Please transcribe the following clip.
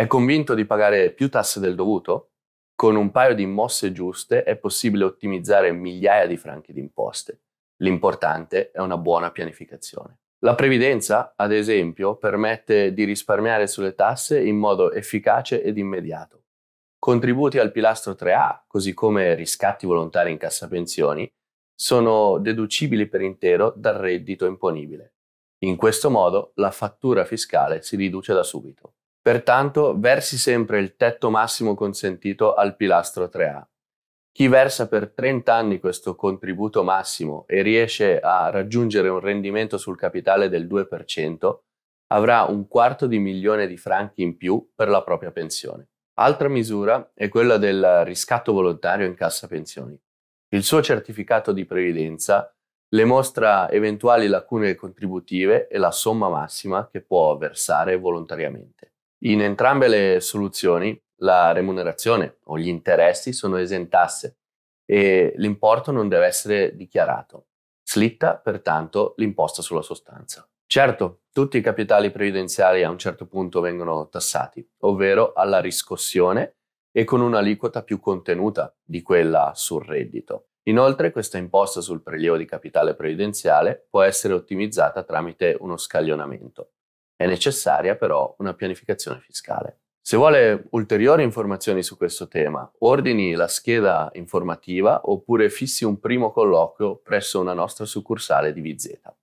È convinto di pagare più tasse del dovuto? Con un paio di mosse giuste è possibile ottimizzare migliaia di franchi di imposte. L'importante è una buona pianificazione. La previdenza, ad esempio, permette di risparmiare sulle tasse in modo efficace ed immediato. Contributi al pilastro 3A, così come riscatti volontari in cassa pensioni, sono deducibili per intero dal reddito imponibile. In questo modo la fattura fiscale si riduce da subito. Pertanto versi sempre il tetto massimo consentito al pilastro 3A. Chi versa per 30 anni questo contributo massimo e riesce a raggiungere un rendimento sul capitale del 2%, avrà un quarto di milione di franchi in più per la propria pensione. Altra misura è quella del riscatto volontario in cassa pensioni. Il suo certificato di previdenza le mostra eventuali lacune contributive e la somma massima che può versare volontariamente. In entrambe le soluzioni la remunerazione o gli interessi sono esentasse e l'importo non deve essere dichiarato. Slitta pertanto l'imposta sulla sostanza. Certo, tutti i capitali previdenziali a un certo punto vengono tassati, ovvero alla riscossione e con un'aliquota più contenuta di quella sul reddito. Inoltre questa imposta sul prelievo di capitale previdenziale può essere ottimizzata tramite uno scaglionamento. È necessaria però una pianificazione fiscale. Se vuole ulteriori informazioni su questo tema, ordini la scheda informativa oppure fissi un primo colloquio presso una nostra succursale di Vizeta.